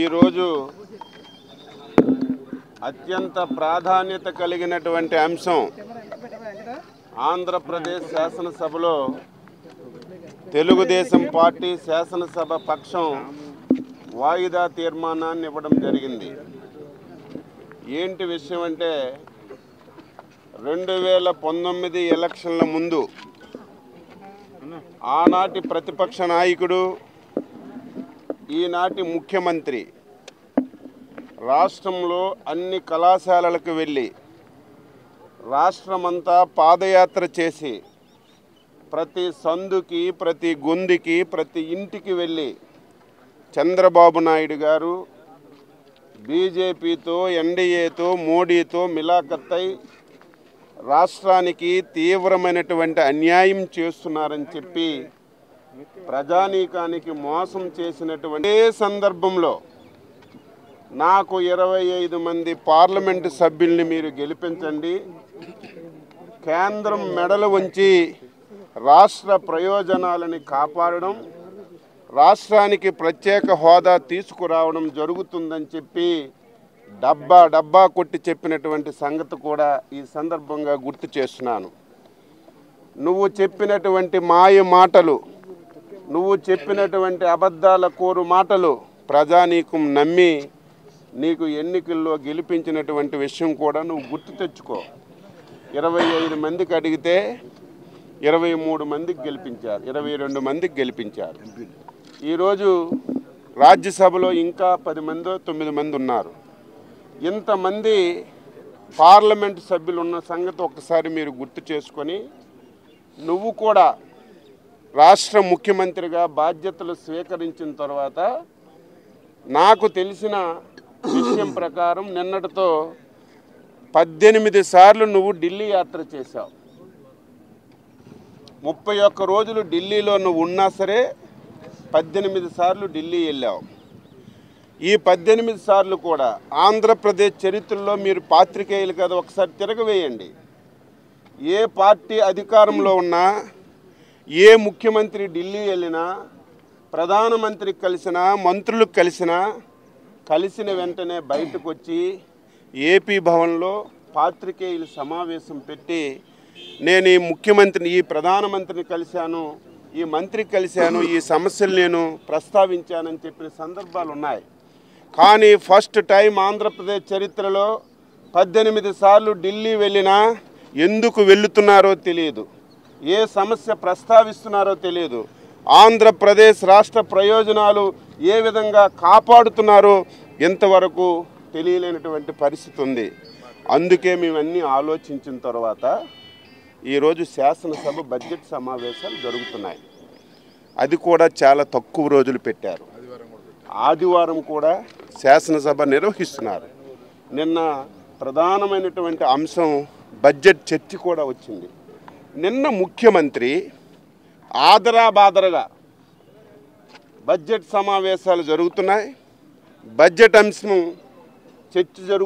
ఈరోజు అత్యంత ప్రాధాన్యత కలిగినటువంటి అంశం ఆంధ్రప్రదేశ్ శాసనసభలో తెలుగుదేశం పార్టీ శాసనసభ పక్షం వాయిదా తీర్మానాన్ని ఇవ్వడం జరిగింది. ఏంటి విషయం అంటే రెండు వేల పంతొమ్మిది ఎలక్షన్ల ముందు ఆనాటి ప్రతిపక్ష నాయకుడు ఈనాటి ముఖ్యమంత్రి రాష్ట్రంలో అన్ని కళాశాలలకు వెళ్ళి రాష్ట్రమంతా పాదయాత్ర చేసి ప్రతి సందుకి ప్రతి గొంతుకి ప్రతి ఇంటికి వెళ్ళి చంద్రబాబు నాయుడు గారు బీజేపీతో ఎన్డీఏతో మోడీతో మిలాఖత్తై రాష్ట్రానికి తీవ్రమైనటువంటి అన్యాయం చేస్తున్నారని చెప్పి ప్రజానీకానికి మోసం చేసినటువంటి ఏ సందర్భంలో నాకు ఇరవై ఐదు మంది పార్లమెంటు సభ్యుల్ని మీరు గెలిపించండి. కేంద్రం మెడలు ఉంచి రాష్ట్ర ప్రయోజనాలని కాపాడడం రాష్ట్రానికి ప్రత్యేక హోదా తీసుకురావడం జరుగుతుందని చెప్పి డబ్బా డబ్బా కొట్టి చెప్పినటువంటి సంగతి కూడా ఈ సందర్భంగా గుర్తు చేస్తున్నాను. నువ్వు చెప్పినటువంటి మాయ మాటలు నువ్వు చెప్పినటువంటి అబద్ధాల కోరు మాటలు ప్రజానీకం నమ్మి నీకు ఎన్నికల్లో గెలిపించినటువంటి విషయం కూడా నువ్వు గుర్తు తెచ్చుకో. ఇరవై ఐదు మందికి అడిగితే ఇరవై మూడు మందికి గెలిపించారు ఇరవై రెండు మందికి గెలిపించారు. ఈరోజు రాజ్యసభలో ఇంకా పది మందో తొమ్మిది మంది ఉన్నారు. ఇంతమంది పార్లమెంట్ సభ్యులు ఉన్న సంగతి ఒక్కసారి మీరు గుర్తు చేసుకొని నువ్వు కూడా రాష్ట్ర ముఖ్యమంత్రిగా బాధ్యతలు స్వీకరించిన తర్వాత నాకు తెలిసిన విషయం ప్రకారం నిన్నటితో పద్దెనిమిది సార్లు నువ్వు ఢిల్లీ యాత్ర చేశావు. ముప్పై ఒక్క రోజులు ఢిల్లీలో నువ్వు ఉన్నా సరే పద్దెనిమిది సార్లు ఢిల్లీ వెళ్ళావు. ఈ పద్దెనిమిది సార్లు కూడా ఆంధ్రప్రదేశ్ చరిత్రలో మీరు పాత్రికేయులు కదా ఒకసారి తిరగవేయండి. ఏ పార్టీ అధికారంలో ఉన్నా ఏ ముఖ్యమంత్రి ఢిల్లీ వెళ్ళినా ప్రధానమంత్రి కలిసినా మంత్రులు కలిసినా కలిసిన వెంటనే బయటకు వచ్చి ఏపీ భవన్లో పాత్రికేయులు సమావేశం పెట్టి నేను ఈ ముఖ్యమంత్రిని ఈ ప్రధానమంత్రిని కలిశాను ఈ మంత్రి కలిశాను ఈ సమస్యలు నేను ప్రస్తావించానని చెప్పిన సందర్భాలు ఉన్నాయి. కానీ ఫస్ట్ టైం ఆంధ్రప్రదేశ్ చరిత్రలో పద్దెనిమిది సార్లు ఢిల్లీ వెళ్ళినా ఎందుకు వెళుతున్నారో తెలియదు. ఏ సమస్య ప్రస్తావిస్తున్నారో తెలియదు. ఆంధ్రప్రదేశ్ రాష్ట్ర ప్రయోజనాలు ఏ విధంగా కాపాడుతున్నారో ఇంతవరకు తెలియలేనటువంటి పరిస్థితి ఉంది అందుకే మేమన్నీ ఆలోచించిన తర్వాత ఈరోజు శాసనసభ బడ్జెట్ సమావేశాలు జరుగుతున్నాయి. అది కూడా చాలా తక్కువ రోజులు పెట్టారు. ఆదివారం కూడా శాసనసభ నిర్వహిస్తున్నారు. నిన్న ప్రధానమైనటువంటి అంశం బడ్జెట్ చర్చ కూడా వచ్చింది. నిన్న ముఖ్యమంత్రి ఆదరాబాదరగా బడ్జెట్ సమావేశాలు జరుగుతున్నాయి. బడ్జెట్ అంశం చర్చ జరుగు